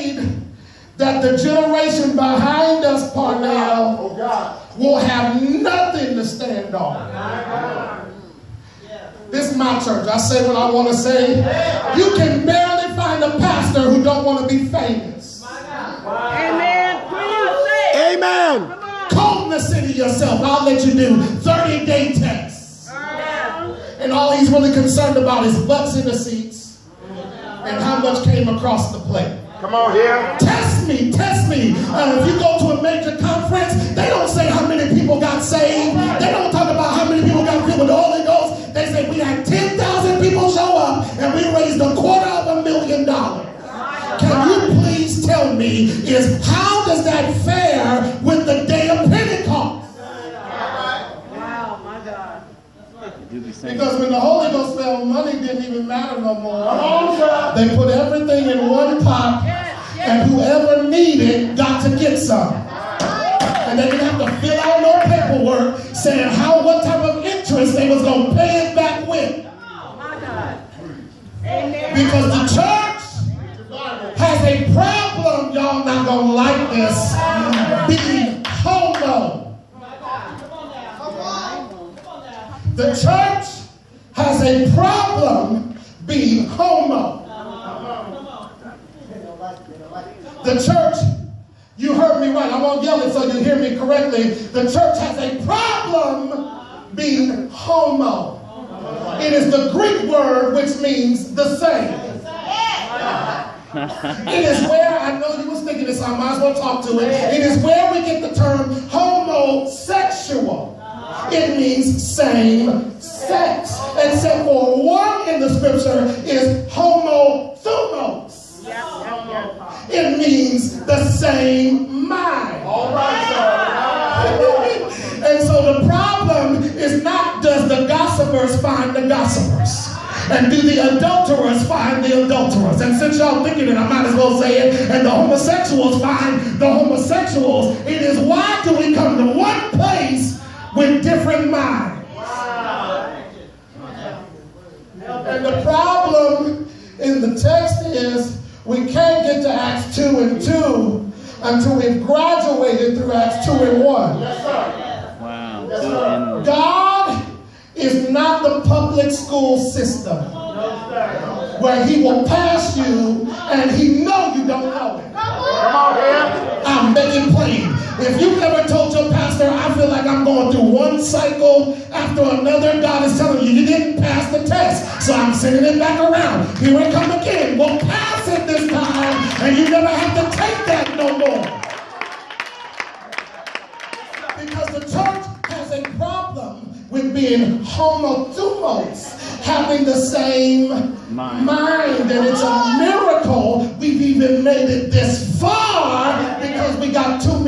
afraid that the generation behind us, Parnell, Oh, God. will have nothing to stand on. This is my church. I say what I want to say. You can barely find a pastor who don't want to be famous. Amen. Come on, say it. Amen. Come on. Comb the city yourself. I'll let you do 30 day tests. And all he's really concerned about is butts in the seats and how much came across the plate. Come on here. Test me, test me. Uh, if you go to a major conference, they don't say how many people got saved. They don't talk about how many people got filled with the Holy Ghost. They say we had 10,000 people show up and we raised a quarter of a million dollars. Can you please tell me is how does that fare with the day of Pentecost? Wow, my God. Do be saying. Because when the Holy Ghost fell, money didn't matter no more. On. They put everything in one pot, and whoever needed got to get some. And they didn't have to fill out no paperwork saying how what type of interest they was gonna pay it back with. Because the church has a problem, y'all not gonna like this, being homo. The church has a problem being homo. The church, you heard me right. I won't yell it so you hear me correctly. The church has a problem being homo. It is the Greek word which means the same. It is where, I know you was thinking this, I might as well talk to it. It is where we get the term homosexual. It means same sex. Except for one in the scripture is homothumos. It means the same mind. All right, sir. and so the problem is not does the gossipers find the gossipers? And do the adulterers find the adulterers? And since y'all thinking it, I might as well say it. And the homosexuals find the homosexuals. It is why do we come to one place with different minds? And the problem in the text is we can't get to Acts 2 and 2 until we've graduated through Acts 2 and 1. Yes, sir. Wow. Two and God is not the public school system where he will pass you and he know you don't know it. Come on here. I'm making plain. If you've ever going through one cycle after another, God is telling you, you didn't pass the test. So I'm sending it back around. Here it come again. Well, pass it this time, and you never have to take that no more. Because the church has a problem with being homothumos, having the same Mind. mind. And it's a miracle we've even made it this far because we got too.